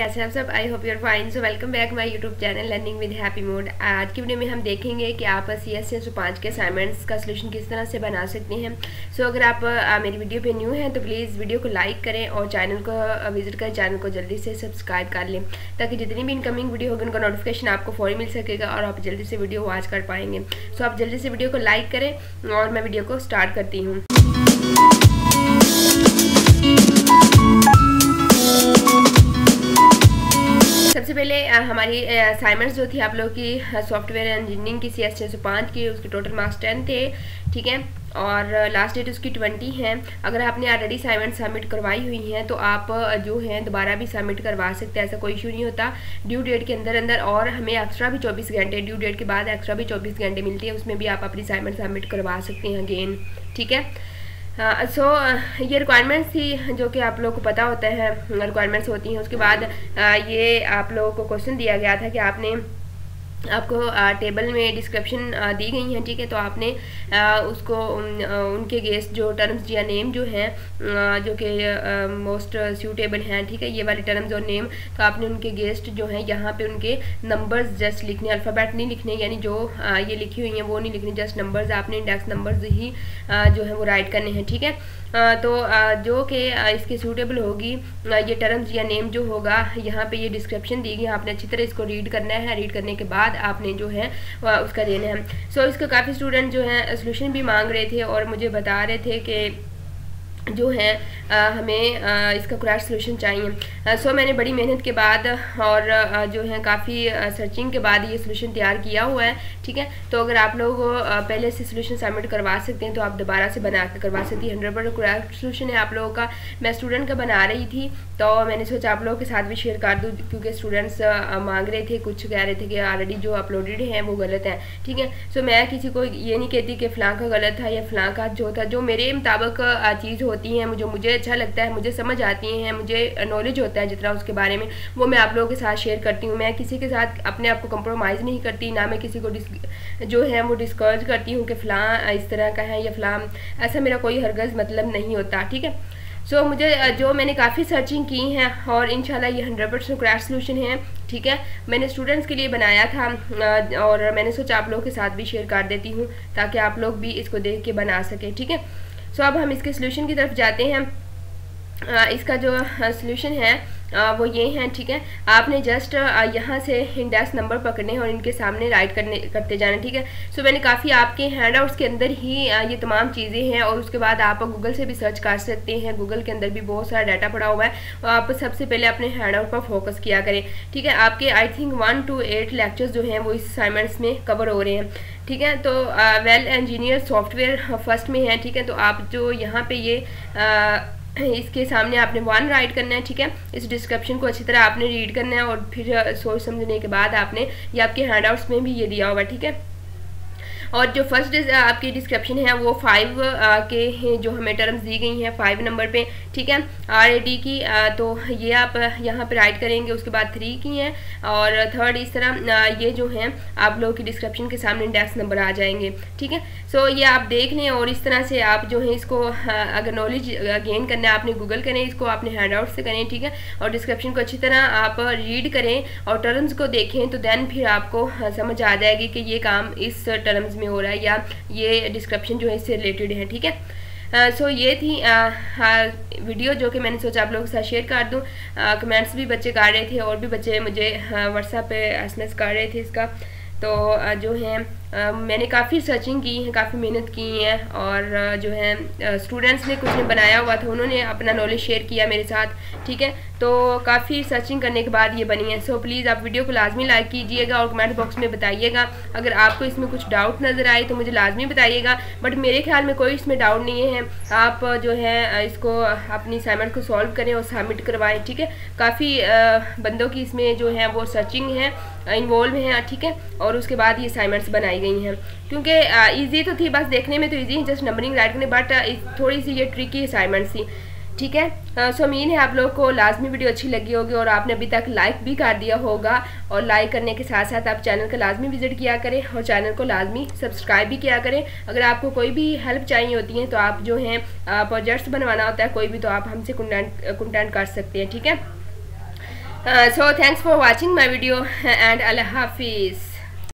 कैसे आप सब? I hope you're fine so welcome back my YouTube channel learning with happy mood आज की वीडियो में हम देखेंगे कि आप सी एस सी पाँच के असाइनमेंट्स का सोल्यूशन किस तरह से बना सकते हैं। सो so, अगर आप आ, मेरी वीडियो पे न्यू हैं तो प्लीज़ वीडियो को लाइक करें और चैनल को विज़िट करें। चैनल को जल्दी से सब्सक्राइब कर लें ताकि जितनी भी इनकमिंग वीडियो होगी उनका नोटिफिकेशन आपको फौरी मिल सकेगा और आप जल्दी से वीडियो वॉच कर पाएँगे। सो so, आप जल्दी से वीडियो को लाइक करें और मैं वीडियो को स्टार्ट करती हूँ। पहले हमारी असाइनमेंट्स जो थी आप लोग की सॉफ्टवेयर इंजीनियरिंग की सी एस छः सौ पाँच की, उसके टोटल मार्क्स टेन थे, ठीक है? और लास्ट डेट उसकी ट्वेंटी है। अगर आपने ऑलरेडी असाइनमेंट सबमिट करवाई हुई हैं तो आप जो है, दोबारा भी सबमिट करवा सकते हैं, ऐसा कोई इशू नहीं होता। ड्यू डेट के अंदर अंदर और हमें एक्स्ट्रा भी चौबीस घंटे ड्यू डेट के बाद एक्स्ट्रा भी चौबीस घंटे मिलती है, उसमें भी आप अपनी असाइनमेंट सबमिट करवा सकते हैं अगेन ठीक है? सो uh, ये रिक्वायरमेंट्स थी जो कि आप लोग को पता होता है रिक्वायरमेंट्स होती हैं। उसके बाद ये आप लोगों को क्वेश्चन दिया गया था कि आपने आपको टेबल में डिस्क्रिप्शन दी गई हैं ठीक है? तो आपने आ, उसको उन, आ, उनके गेस्ट जो टर्म्स या नेम जो हैं जो कि मोस्ट सूटेबल हैं ठीक है? ये वाले टर्म्स और नेम तो आपने उनके गेस्ट जो हैं यहाँ पे उनके नंबर्स जस्ट लिखने अल्फ़ाबेट नहीं लिखने यानी जो आ, ये लिखी हुई हैं वो नहीं लिखनी जस्ट नंबर्स आपने इंडेक्स नंबर्स ही जो है वो राइट करने हैं ठीक है? तो जो कि इसकी सूटेबल होगी ये टर्म्स या नेम जो होगा यहाँ पे ये डिस्क्रिप्शन दी गई आपने अच्छी तरह इसको रीड करना है। रीड करने के बाद आपने जो है उसका देना है। सो so, इसका काफ़ी स्टूडेंट जो है सोल्यूशन भी मांग रहे थे और मुझे बता रहे थे कि जो है आ, हमें आ, इसका क्रैश सोल्यूशन चाहिए। सो मैंने बड़ी मेहनत के बाद और आ, जो है काफ़ी सर्चिंग के बाद ये सोल्यूशन तैयार किया हुआ है ठीक है? तो अगर आप लोग पहले से सोल्यूशन सबमिट करवा सकते हैं तो आप दोबारा से बना के करवा सकती हैं। हंड्रेड परसेंट क्रैश सोल्यूशन है आप लोगों का। मैं स्टूडेंट का बना रही थी तो मैंने सोचा आप लोगों के साथ भी शेयर कर दूँ क्योंकि स्टूडेंट्स मांग रहे थे कुछ कह रहे थे कि ऑलरेडी जो अपलोडेड हैं वो गलत हैं ठीक है? सो मैं किसी को ये नहीं कहती कि फ़लाँ का गलत था या फ़लाँ का जो था जो मेरे मुताबिक चीज़ होती हैं जो मुझे अच्छा लगता है मुझे समझ आती हैं मुझे नॉलेज होता है जितना उसके बारे में वो मैं आप लोगों के साथ शेयर करती हूँ। मैं किसी के साथ अपने आप को कंप्रोमाइज़ नहीं करती ना मैं किसी को जो है वो डिस्कर्ज करती हूँ कि फ़लाँ इस तरह का है या फ़लाँ ऐसा मेरा कोई हरगज़ मतलब नहीं होता ठीक है? सो so, मुझे जो मैंने काफ़ी सर्चिंग की हैं और इनशाला ये हंड्रेड परसेंट क्रैश सोल्यूशन है ठीक है? मैंने स्टूडेंट्स के लिए बनाया था और मैंने सोचा आप लोगों के साथ भी शेयर कर देती हूँ ताकि आप लोग भी इसको देख के बना सकें ठीक है? सो अब हम इसके सोल्यूशन की तरफ़ जाते हैं। इसका जो सोल्यूशन है वो ये हैं ठीक है? आपने जस्ट यहाँ से इंडेक्स नंबर पकड़ने हैं और इनके सामने राइट करने करते जाना ठीक है? सो मैंने काफ़ी आपके हैंड आउट्स के अंदर ही ये तमाम चीज़ें हैं और उसके बाद आप गूगल से भी सर्च कर सकते हैं। गूगल के अंदर भी बहुत सारा डाटा पड़ा हुआ है। आप सबसे पहले अपने हैंड आउट पर फोकस किया करें ठीक है? आपके I think one to eight lectures जो हैं वो इस असाइनमेंट्स में कवर हो रहे हैं ठीक है? तो वेल इंजीनियर सॉफ्टवेयर फ़र्स्ट में है ठीक है? तो आप जो यहाँ पे ये आ, इसके सामने आपने वन राइट करना है, ठीक है? इस डिस्क्रिप्शन को अच्छी तरह आपने रीड करना है और फिर सोच समझने के बाद आपने, ये आपके हैंड में भी ये दिया होगा, ठीक है? और जो फ़र्स्ट आपकी डिस्क्रिप्शन है, वो फाइव के जो हमें टर्म्स दी गई हैं फाइव नंबर पे, ठीक है? आर डी की तो ये आप यहाँ पे राइट करेंगे, उसके बाद थ्री की हैं, और थर्ड इस तरह ये जो हैं, आप लोगों की डिस्क्रिप्शन के सामने इंडेक्स नंबर आ जाएँगे, ठीक है? सो ये आप देख लें, और इस तरह से आप जो है, इसको अगर नॉलेज गेन करना है, आपने गूगल करें, इसको आपने हैंड आउट से करें, ठीक है? और डिस्क्रिप्शन को अच्छी तरह आप रीड करें, और टर्म्स को देखें तो देन फिर आपको समझ आ जाएगी कि ये काम इस टर्म्स में हो रहा है या ये डिस्क्रिप्शन जो है इससे रिलेटेड है ठीक है? सो uh, so ये थी वीडियो जो कि मैंने सोचा आप लोगों के साथ शेयर कर दूँ। कमेंट्स भी बच्चे कर रहे थे और भी बच्चे मुझे व्हाट्सएप पे एस कर रहे थे इसका। तो जो है मैंने काफ़ी सर्चिंग की है काफ़ी मेहनत की है और जो है स्टूडेंट्स ने कुछ ने बनाया हुआ था, उन्होंने अपना नॉलेज शेयर किया मेरे साथ, ठीक है? तो काफ़ी सर्चिंग करने के बाद ये बनी है। सो प्लीज़ आप वीडियो को लाजमी लाइक कीजिएगा और कमेंट बॉक्स में बताइएगा। अगर आपको इसमें कुछ डाउट नज़र आए तो मुझे लाजमी बताइएगा। बट मेरे ख्याल में कोई इसमें डाउट नहीं है। आप जो है इसको, अपनी असाइनमेंट को सॉल्व करें और सबमिट करवाएँ, ठीक है? काफ़ी बंदों की इसमें जो है, वो सर्चिंग है इन्वॉल्व हैं, ठीक है? और उसके बाद ये असाइनमेंट्स बनाई गई हैं। क्योंकि इजी तो थी बस देखने में तो इजी जस्ट नंबरिंग राइट करने बट थोड़ी सी ये ट्रिकी असाइनमेंट्स थी ठीक है? सो उम्मीद है आप लोगों को लाजमी वीडियो अच्छी लगी होगी और आपने अभी तक लाइक भी कर दिया होगा और लाइक करने के साथ साथ आप चैनल का लाजमी विज़िट किया करें और चैनल को लाजमी सब्सक्राइब भी किया करें। अगर आपको कोई भी हेल्प चाहिए होती है तो आप जो हैं प्रोजेक्ट्स बनवाना होता है, कोई भी तो आप हमसे कंटेंट कर सकते हैं। ठीक है? So thanks for watching my video and Allah Hafiz